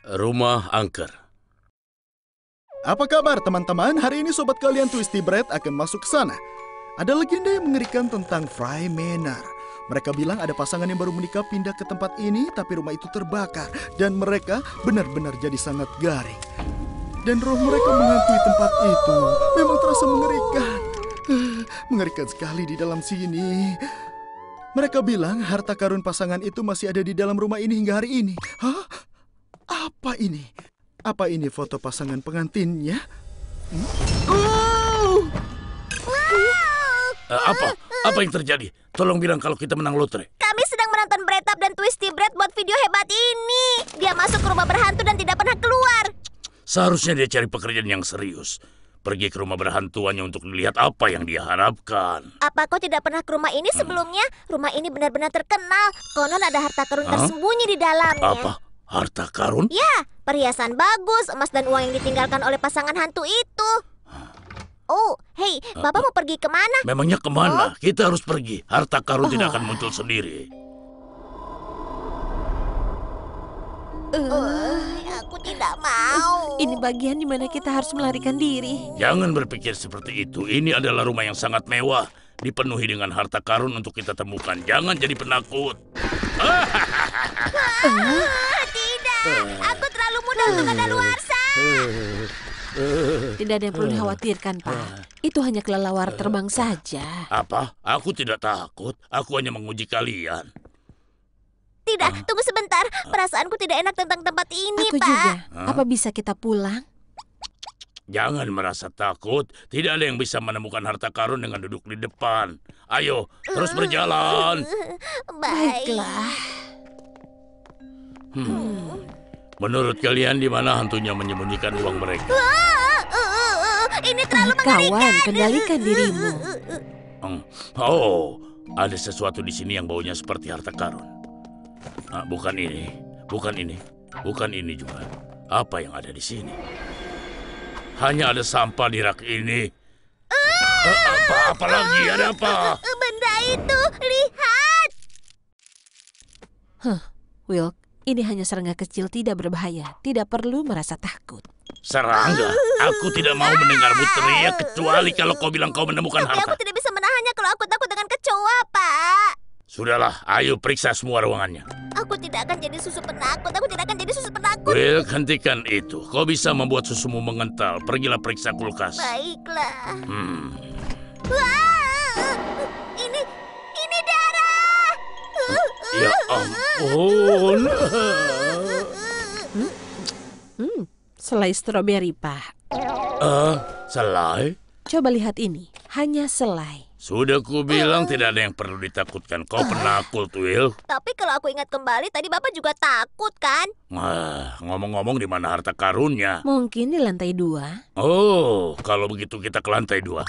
Rumah angker. Apa kabar teman-teman? Hari ini sobat kalian Twisty Bread akan masuk ke sana. Ada legenda yang mengerikan tentang Fry Manor. Mereka bilang ada pasangan yang baru menikah pindah ke tempat ini, tapi rumah itu terbakar dan mereka benar-benar jadi sangat garing. Dan roh mereka menghantui tempat itu. Memang terasa mengerikan. Mengerikan sekali di dalam sini. Mereka bilang harta karun pasangan itu masih ada di dalam rumah ini hingga hari ini. Hah? Apa ini? Apa ini foto pasangan pengantinnya? Hmm? Oh! Eh, apa? Apa yang terjadi? Tolong bilang kalau kita menang lotre. Kami sedang menonton Bread Up dan Twisty Bread buat video hebat ini. Dia masuk ke rumah berhantu dan tidak pernah keluar. Seharusnya dia cari pekerjaan yang serius. Pergi ke rumah berhantuannya untuk melihat apa yang dia harapkan. Apa kau tidak pernah ke rumah ini sebelumnya? Rumah ini benar-benar terkenal. Konon ada harta karun Hah? tersembunyi di dalamnya. Apa? Harta karun? Ya, perhiasan bagus, emas dan uang yang ditinggalkan oleh pasangan hantu itu. Oh, hei, Bapak mau pergi ke mana? Memangnya ke mana? Kita harus pergi. Harta karun tidak akan muncul sendiri. Eh, aku tidak mau. Ini bagian di mana kita harus melarikan diri. Jangan berpikir seperti itu. Ini adalah rumah yang sangat mewah. Dipenuhi dengan harta karun untuk kita temukan. Jangan jadi penakut. Ah, tidak, aku terlalu mudah untuk kadaluarsa. Tidak ada yang perlu dikhawatirkan, Pak. Itu hanya kelelawar terbang saja. Apa? Aku tidak takut. Aku hanya menguji kalian. Tidak, tunggu sebentar. Perasaanku tidak enak tentang tempat ini, Aku Pak. juga. Apa bisa kita pulang? Jangan merasa takut. Tidak ada yang bisa menemukan harta karun dengan duduk di depan. Ayo, terus berjalan. Baik. Baiklah. Hmm. Menurut kalian di mana hantunya menyembunyikan uang mereka? Ini terlalu mengerikan. Kawan, kendalikan dirimu. Hmm. Oh, ada sesuatu di sini yang baunya seperti harta karun. Ah, bukan ini, bukan ini, bukan ini juga. Apa yang ada di sini? Hanya ada sampah di rak ini. Apa? Apa lagi? Ada apa? Benda itu, lihat. Will, ini hanya serangga kecil tidak berbahaya. Tidak perlu merasa takut. Serangga, aku tidak mau mendengarmu teriak kecuali kalau kau bilang kau menemukan Tapi aku harta. tidak bisa menahannya kalau aku takut dengan kecoa, Pak. Sudahlah, ayo periksa semua ruangannya. Aku tidak akan jadi susu penakut. Aku tidak akan jadi susu penakut. Will, hentikan itu. Kau bisa membuat susumu mengental. Pergilah periksa kulkas. Baiklah. Hmm. Wah, ini. Ya ampun. Hmm, selai stroberi, Pak. Eh, selai? Coba lihat ini. Hanya selai. Sudah ku bilang tidak ada yang perlu ditakutkan. Kau penakut, Will. Tapi kalau aku ingat kembali, tadi Bapak juga takut, kan? Ah, ngomong-ngomong di mana harta karunnya? Mungkin di lantai dua. Oh, kalau begitu kita ke lantai dua.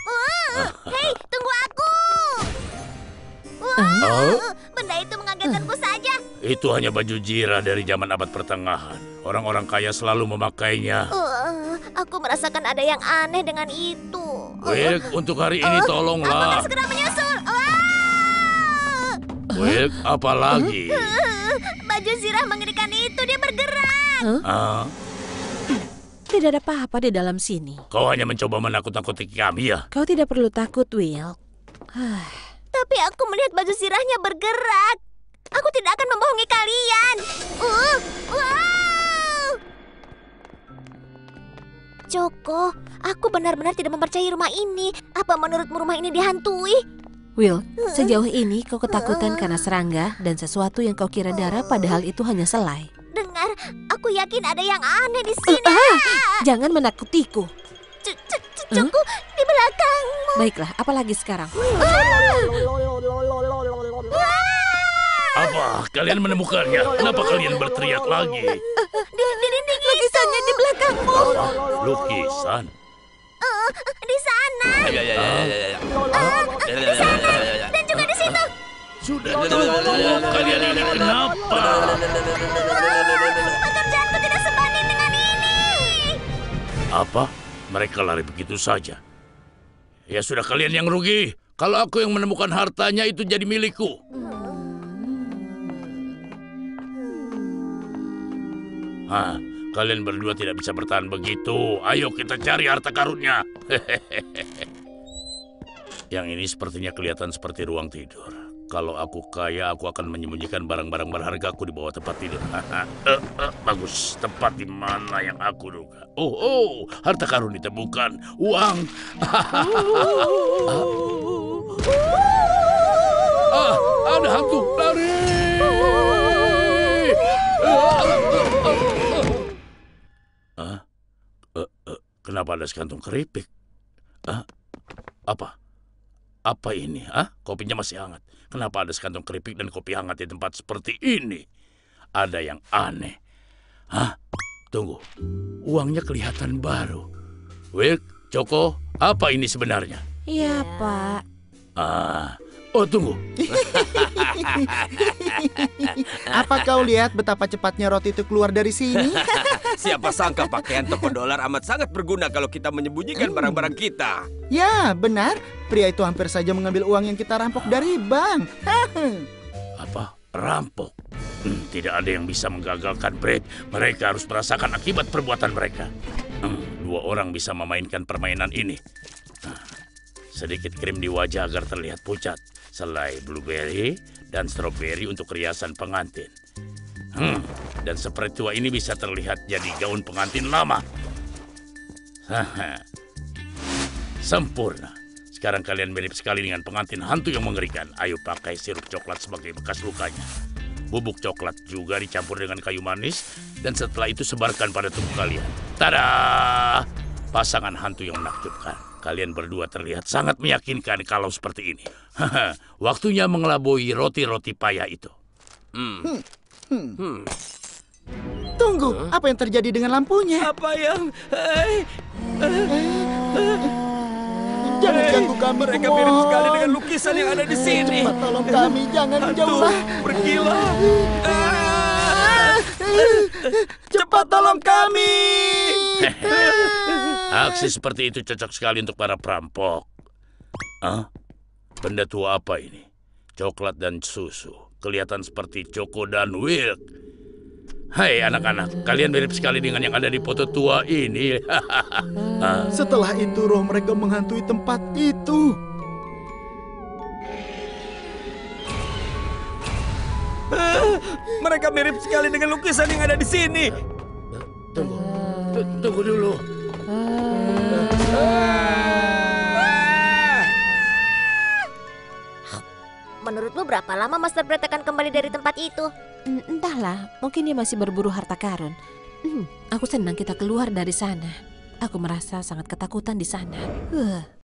Hei, tunggu aku. Oh, Benda itu mengagetkanku saja. itu hanya baju jira dari zaman abad pertengahan. Orang-orang kaya selalu memakainya. Uh, aku merasakan ada yang aneh dengan itu. Will, untuk hari ini Aku tolonglah. harus segera menyusul. Wah! Will, apa lagi? Baju zirah mengerikan itu, dia bergerak. Ah, Tidak ada apa-apa di dalam sini. kau hanya mencoba menakut-nakuti kami ya? Kau tidak perlu takut, Will. Tapi aku melihat baju zirahnya bergerak. Aku tidak akan membohongi kalian. Uh, wow! Joko, aku benar-benar tidak mempercayai rumah ini. Apa menurutmu rumah ini dihantui? Will, sejauh ini kau ketakutan karena serangga dan sesuatu yang kau kira darah padahal itu hanya selai. Dengar, aku yakin ada yang aneh di sini. Ah, jangan menakutiku. C- c- c- Joko, di belakangmu. Baiklah, apalagi sekarang? Apa? Kalian menemukannya? Kenapa kalian berteriak lagi? Di, di dinding Lukisannya di belakangmu. Lukisan? Eh, di sana. Ya, ya, ya, ya, ya, ya. Di sana. Dan juga di situ. Sudah cukup. Kalian ini kenapa? Pekerjaanku tidak sebanding dengan ini. Apa? Mereka lari begitu saja. Ya sudah kalian yang rugi. Kalau aku yang menemukan hartanya itu jadi milikku. Hah, Kalian berdua tidak bisa bertahan begitu. Ayo kita cari harta karunnya. Yang ini sepertinya kelihatan seperti ruang tidur. Kalau aku kaya, aku akan menyembunyikan barang-barang berhargaku di bawah tempat tidur. Eh, bagus, tempat di mana yang aku duga. Oh, oh, harta karun ditemukan. Uang. ah, ada hantu. Kenapa ada sekantung keripik? Ah, apa? Apa ini? Ah, kopinya masih hangat. Kenapa ada sekantong keripik dan kopi hangat di tempat seperti ini? Ada yang aneh. Hah? Tunggu. Uangnya kelihatan baru. Wilk, Joko, apa ini sebenarnya? Iya, Pak. Ah, oh tunggu. Apa kau lihat betapa cepatnya roti itu keluar dari sini? Siapa sangka pakaian toko dolar amat sangat berguna kalau kita menyembunyikan barang-barang kita. ya, benar. Pria itu hampir saja mengambil uang yang kita rampok dari bank. Apa? Rampok. Hmm, tidak ada yang bisa menggagalkan Brad. Mereka harus merasakan akibat perbuatan mereka. Hmm, dua orang bisa memainkan permainan ini. Nah, sedikit krim di wajah agar terlihat pucat. Selai blueberry dan strawberry untuk riasan pengantin. Hmm, dan spray tua ini bisa terlihat jadi gaun pengantin lama. Haha. Sempurna. Sekarang kalian mirip sekali dengan pengantin hantu yang mengerikan. Ayo pakai sirup coklat sebagai bekas lukanya. Bubuk coklat juga dicampur dengan kayu manis dan setelah itu sebarkan pada tubuh kalian. Tada! Pasangan hantu yang menakjubkan. Kalian berdua terlihat sangat meyakinkan kalau seperti ini. Waktunya mengelabui roti-roti payah itu. Hmm. Hmm. Tunggu, apa yang terjadi dengan lampunya? Apa yang... Eh, Jangan ganggu kami, mereka kumohon. mirip sekali dengan lukisan yang ada di sini. Cepat tolong kami, jangan Hantu, menjauhlah. pergilah. Ah! Cepat tolong kami. Aksi seperti itu cocok sekali untuk para perampok. Hah? Benda tua apa ini? Coklat dan susu. Kelihatan seperti Choco dan Wilk. Hai anak-anak, kalian mirip sekali dengan yang ada di foto tua ini. Ah, Setelah itu roh mereka menghantui tempat itu. Mereka mirip sekali dengan lukisan yang ada di sini. tunggu, Tu- tunggu dulu. Menurutmu berapa lama Master Brett akan kembali dari tempat itu? Entahlah, mungkin dia masih berburu harta karun. Hmm, aku senang kita keluar dari sana. Aku merasa sangat ketakutan di sana. Huh.